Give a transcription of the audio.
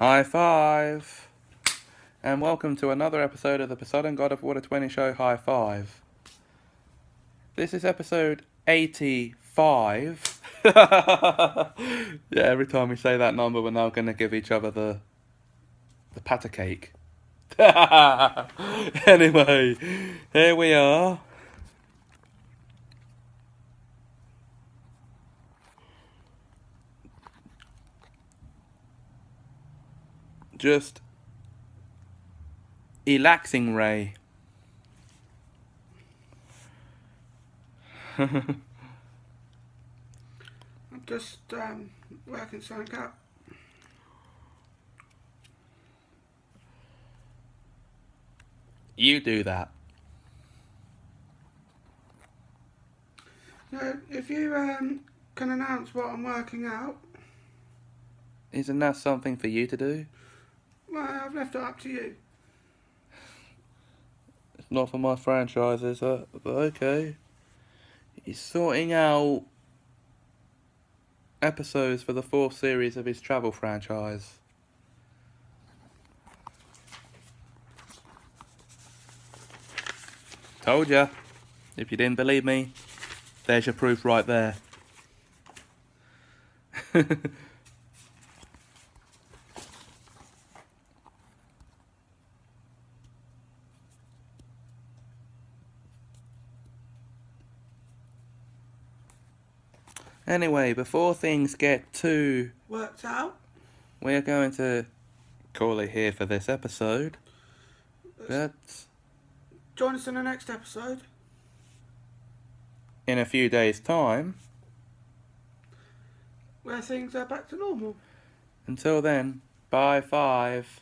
High five! And welcome to another episode of the Poseidon God of Water 20 show High Five. This is episode 85. yeah, every time we say that number, we're now going to give each other the the patter cake. anyway, here we are. Just relaxing Ray. I'm just um, working something out. you do that. No, if you um, can announce what I'm working out, Isn't that something for you to do? Well, I've left it up to you. It's not for my franchise, is it? But okay. He's sorting out episodes for the fourth series of his travel franchise. Told ya. If you didn't believe me, there's your proof right there. anyway, before things get too Worked out. we're going to call it here for this episode. But Join us in the next episode. in a few days' time, where things are back to normal. until then, bye five.